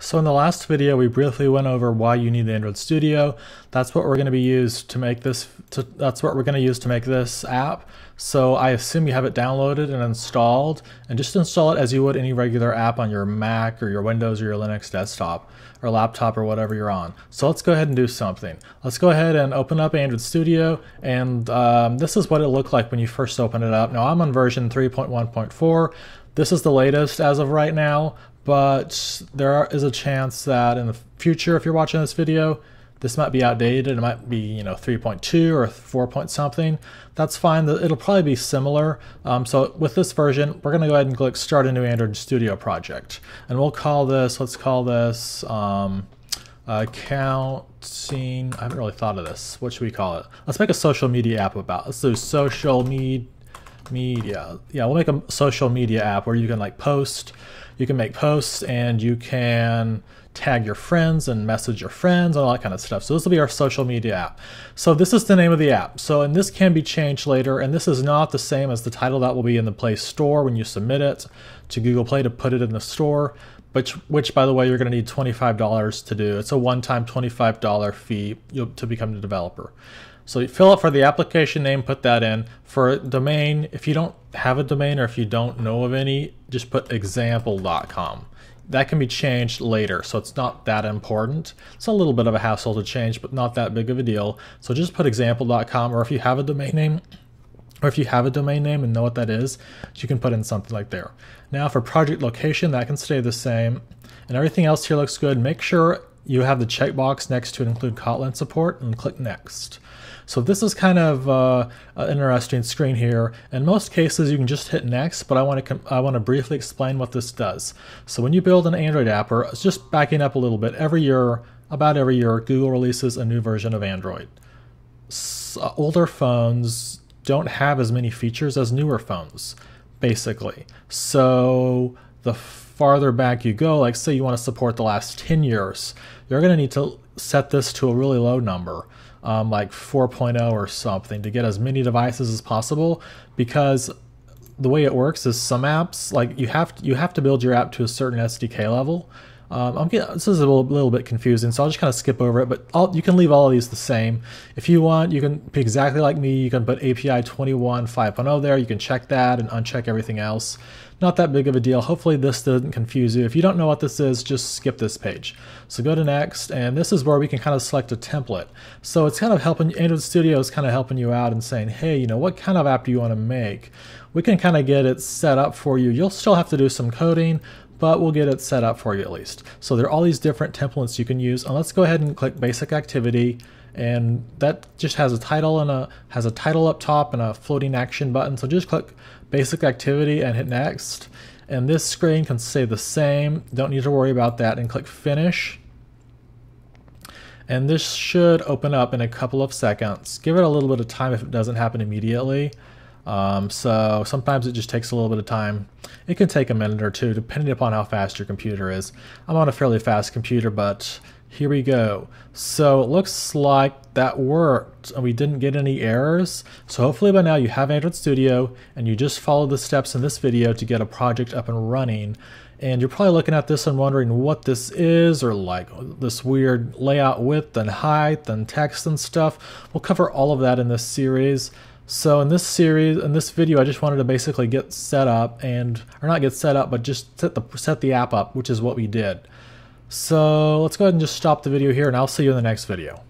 So in the last video, we briefly went over why you need the Android Studio. That's what we're going to be used to make this. To, that's what we're going to use to make this app. So I assume you have it downloaded and installed, and just install it as you would any regular app on your Mac or your Windows or your Linux desktop or laptop or whatever you're on. So let's go ahead and do something. Let's go ahead and open up Android Studio, and um, this is what it looked like when you first open it up. Now I'm on version 3.1.4. This is the latest as of right now, but there is a chance that in the future, if you're watching this video, this might be outdated. It might be, you know, 3.2 or 4 point something. That's fine. It'll probably be similar. Um, so with this version, we're going to go ahead and click Start a new Android Studio project. And we'll call this, let's call this um, accounting. I haven't really thought of this. What should we call it? Let's make a social media app about. Let's do social media media. Yeah, we'll make a social media app where you can like post you can make posts and you can tag your friends and message your friends and all that kind of stuff. So this will be our social media app. So this is the name of the app. So and this can be changed later and this is not the same as the title that will be in the Play Store when you submit it to Google Play to put it in the store, which which by the way you're going to need $25 to do. It's a one-time $25 fee to become a developer. So you fill out for the application name, put that in. For domain, if you don't have a domain or if you don't know of any, just put example.com. That can be changed later, so it's not that important. It's a little bit of a hassle to change, but not that big of a deal. So just put example.com, or if you have a domain name, or if you have a domain name and know what that is, you can put in something like there. Now for project location, that can stay the same. And everything else here looks good. Make sure you have the checkbox next to include Kotlin support and click next. So this is kind of uh, an interesting screen here. In most cases, you can just hit next, but I want to I want to briefly explain what this does. So when you build an Android app, or just backing up a little bit, every year, about every year, Google releases a new version of Android. So older phones don't have as many features as newer phones, basically. So the farther back you go, like say you want to support the last 10 years, you're going to need to set this to a really low number um, like 4.0 or something to get as many devices as possible because the way it works is some apps like you have to, you have to build your app to a certain SDK level. Um, I'm getting, this is a little, little, bit confusing, so I'll just kind of skip over it. But all, you can leave all of these the same. If you want, you can be exactly like me. You can put API 21 5.0 there. You can check that and uncheck everything else. Not that big of a deal. Hopefully this doesn't confuse you. If you don't know what this is, just skip this page. So go to next, and this is where we can kind of select a template. So it's kind of helping, Android Studio is kind of helping you out and saying, hey, you know, what kind of app do you want to make? We can kind of get it set up for you. You'll still have to do some coding, but we'll get it set up for you at least. So there are all these different templates you can use. And let's go ahead and click basic activity and that just has a title and a has a title up top and a floating action button. So just click basic activity and hit next. And this screen can stay the same. Don't need to worry about that and click finish. And this should open up in a couple of seconds. Give it a little bit of time if it doesn't happen immediately. Um, so sometimes it just takes a little bit of time. It can take a minute or two depending upon how fast your computer is. I'm on a fairly fast computer, but here we go. So it looks like that worked and we didn't get any errors. So hopefully by now you have Android Studio and you just follow the steps in this video to get a project up and running. And you're probably looking at this and wondering what this is or like this weird layout width and height and text and stuff. We'll cover all of that in this series. So in this series, in this video, I just wanted to basically get set up and, or not get set up, but just set the, set the app up, which is what we did. So let's go ahead and just stop the video here and I'll see you in the next video.